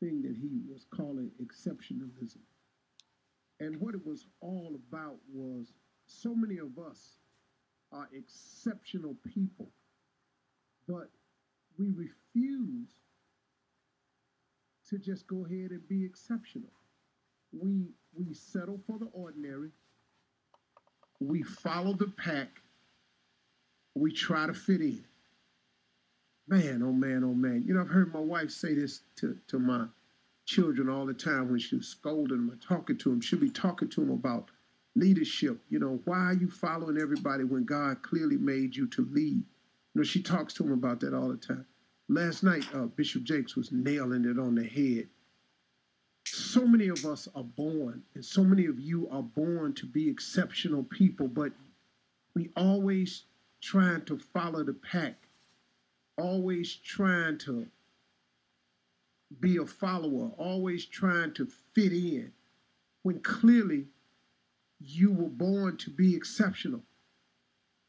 thing that he was calling exceptionalism. And what it was all about was so many of us are exceptional people, but we refuse to just go ahead and be exceptional. We we settle for the ordinary. We follow the pack. We try to fit in. Man, oh man, oh man. You know, I've heard my wife say this to, to my children all the time when she was scolding them or talking to them. She'll be talking to them about leadership. You know, why are you following everybody when God clearly made you to lead? You know, she talks to them about that all the time. Last night, uh, Bishop Jakes was nailing it on the head. So many of us are born, and so many of you are born to be exceptional people, but we always trying to follow the pack, always trying to be a follower, always trying to fit in, when clearly you were born to be exceptional.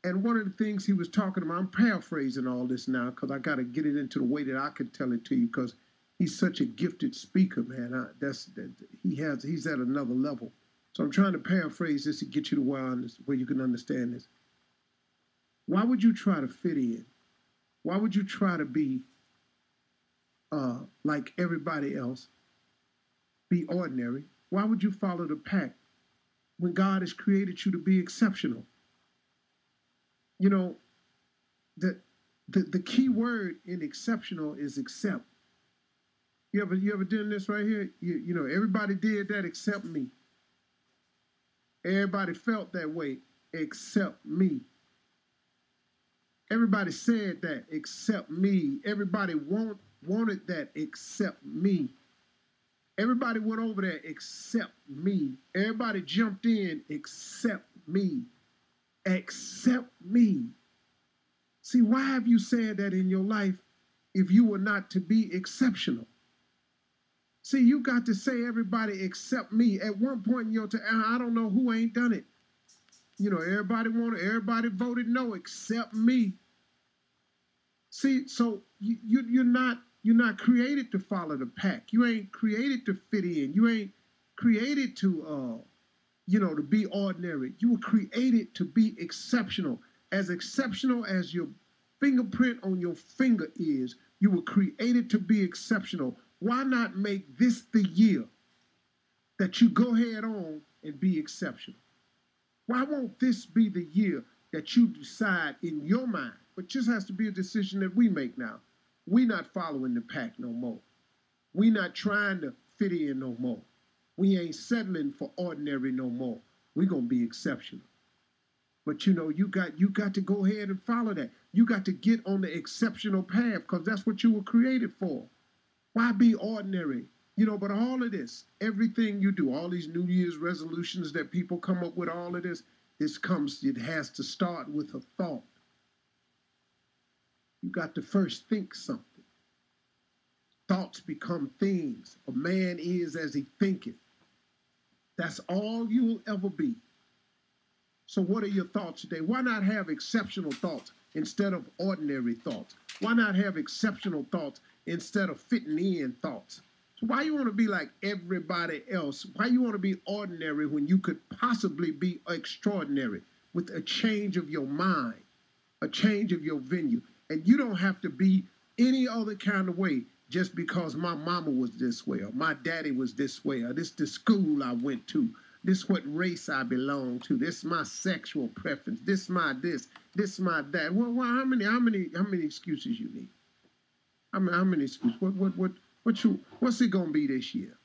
And one of the things he was talking about, I'm paraphrasing all this now because I got to get it into the way that I can tell it to you because he's such a gifted speaker, man. I, that's that, he has he's at another level. So I'm trying to paraphrase this to get you to where, where you can understand this. Why would you try to fit in? Why would you try to be uh, like everybody else? Be ordinary. Why would you follow the pack when God has created you to be exceptional? you know, the, the the key word in exceptional is accept. You ever you ever done this right here? You, you know, everybody did that except me. Everybody felt that way except me. Everybody said that except me. Everybody want, wanted that except me. Everybody went over there except me. Everybody jumped in except me except me. See, why have you said that in your life if you were not to be exceptional? See, you got to say everybody except me. At one point in your time, I don't know who ain't done it. You know, everybody wanted, everybody voted no except me. See, so you, you you're not you're not created to follow the pack. You ain't created to fit in. You ain't created to uh you know, to be ordinary. You were created to be exceptional. As exceptional as your fingerprint on your finger is, you were created to be exceptional. Why not make this the year that you go head on and be exceptional? Why won't this be the year that you decide in your mind? But just has to be a decision that we make now. we not following the pack no more. we not trying to fit in no more. We ain't settling for ordinary no more. We're gonna be exceptional. But you know, you got you got to go ahead and follow that. You got to get on the exceptional path because that's what you were created for. Why be ordinary? You know, but all of this, everything you do, all these New Year's resolutions that people come up with, all of this, this comes, it has to start with a thought. You got to first think something. Thoughts become things. A man is as he thinketh. That's all you'll ever be. So, what are your thoughts today? Why not have exceptional thoughts instead of ordinary thoughts? Why not have exceptional thoughts instead of fitting in thoughts? So why you want to be like everybody else? Why you want to be ordinary when you could possibly be extraordinary with a change of your mind, a change of your venue, and you don't have to be any other kind of way just because my mama was this way or my daddy was this way or this the school I went to. This what race I belong to. This my sexual preference. This my this. This my that. Well, well how many how many how many excuses you need? I mean, how many excuses? What what what what you what's it gonna be this year?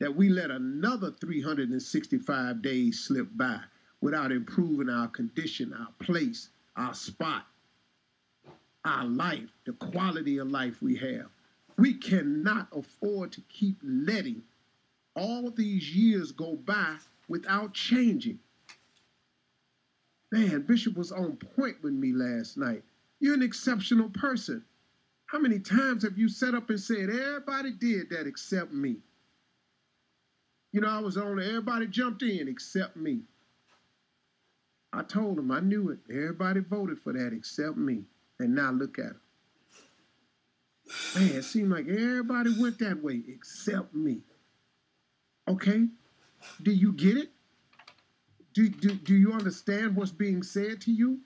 That we let another 365 days slip by without improving our condition, our place, our spot, our life, the quality of life we have. We cannot afford to keep letting all these years go by without changing. Man, Bishop was on point with me last night. You're an exceptional person. How many times have you set up and said, everybody did that except me? You know, I was on, everybody jumped in except me. I told him, I knew it. Everybody voted for that except me. And now look at him. Man, it seemed like everybody went that way except me. Okay? Do you get it? Do, do, do you understand what's being said to you?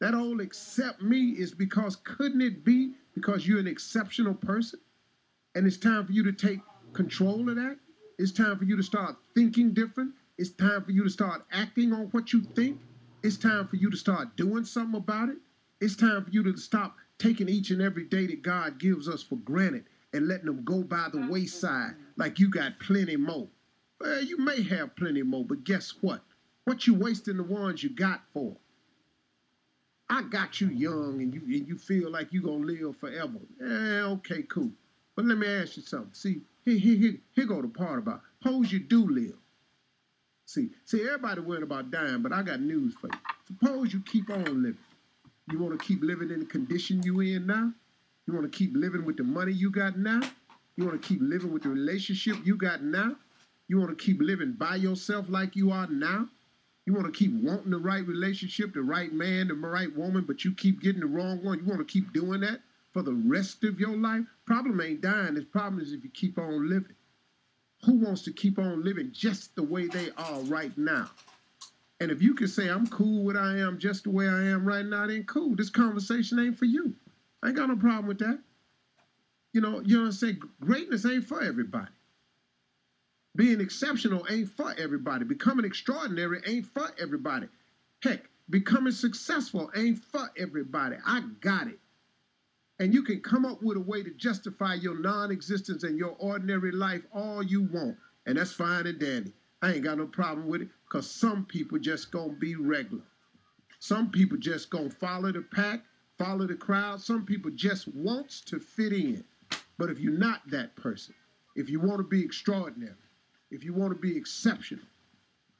That old except me is because couldn't it be because you're an exceptional person? And it's time for you to take control of that. It's time for you to start thinking different. It's time for you to start acting on what you think. It's time for you to start doing something about it. It's time for you to stop taking each and every day that God gives us for granted and letting them go by the wayside like you got plenty more. Well, you may have plenty more, but guess what? What you wasting the ones you got for? I got you young and you and you feel like you're gonna live forever. Eh, okay, cool. But let me ask you something. See, here, here, here, here go the part about suppose you do live. See, see, everybody worried about dying, but I got news for you. Suppose you keep on living. You want to keep living in the condition you in now? You want to keep living with the money you got now? You want to keep living with the relationship you got now? You want to keep living by yourself like you are now? You want to keep wanting the right relationship, the right man, the right woman, but you keep getting the wrong one. You want to keep doing that for the rest of your life? Problem ain't dying. The problem is if you keep on living. Who wants to keep on living just the way they are right now? And if you can say, I'm cool with I am just the way I am right now, then cool. This conversation ain't for you. I ain't got no problem with that. You know, you know what I'm saying? Greatness ain't for everybody. Being exceptional ain't for everybody. Becoming extraordinary ain't for everybody. Heck, becoming successful ain't for everybody. I got it. And you can come up with a way to justify your non existence and your ordinary life all you want. And that's fine and dandy. I ain't got no problem with it because some people just gonna be regular. Some people just gonna follow the pack, follow the crowd. Some people just wants to fit in. But if you're not that person, if you want to be extraordinary, if you want to be exceptional,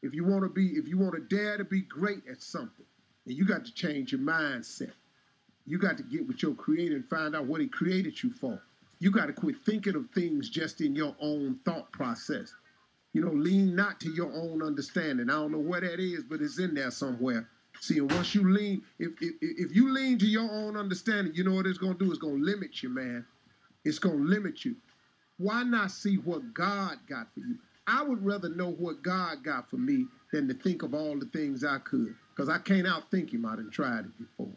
if you want to be, if you want to dare to be great at something, then you got to change your mindset. You got to get with your creator and find out what he created you for. You got to quit thinking of things just in your own thought process. You know, lean not to your own understanding. I don't know where that is, but it's in there somewhere. See, and once you lean, if if, if you lean to your own understanding, you know what it's gonna do? It's gonna limit you, man. It's gonna limit you. Why not see what God got for you? I would rather know what God got for me than to think of all the things I could. Because I can't outthink him. I done tried it before.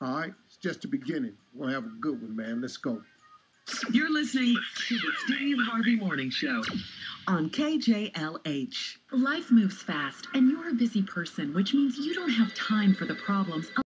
All right? It's just the beginning. We're gonna have a good one, man. Let's go. You're listening to the Steve Harvey Morning Show on KJLH. Life moves fast, and you're a busy person, which means you don't have time for the problems